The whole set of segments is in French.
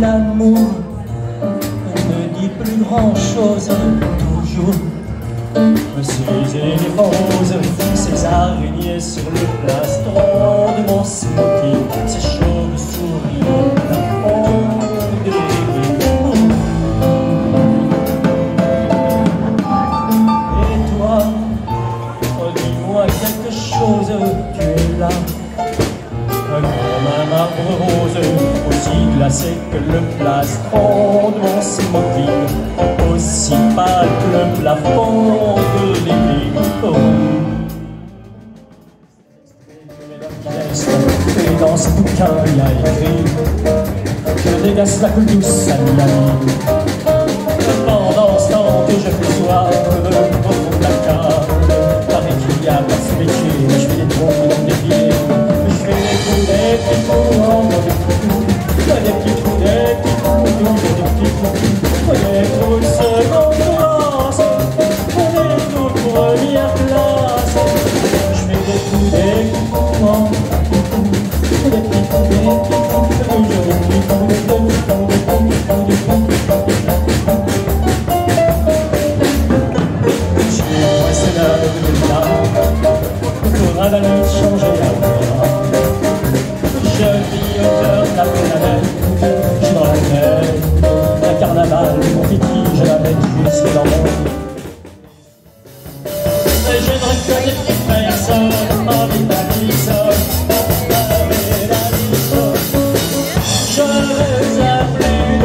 l'amour. Ne dit plus grand chose toujours. Ces les roses, ces araignées sur le plastron de mon smoking, ces chauves-souris la fond des Et toi, dis-moi quelque chose, tu es là, comme un arbre rose, aussi glacé que le plastron de mon smoking, aussi pâle que le plafond de l'église. Oh. Et dans ce bouquin, il y a écrit Je dégasse la coule douce à Miami. Nuit changer la voix. Je vis au cœur de la planète Je suis dans la tête Un carnaval, mon kiki, je la mets jusque dans mon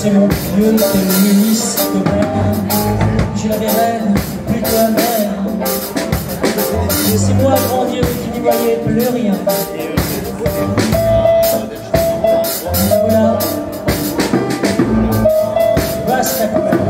si mon Dieu te munisse de moi. Je la verrai plus plutôt amère. Laissez-moi grandir qui n'y voyais plus rien. Voilà. Basta.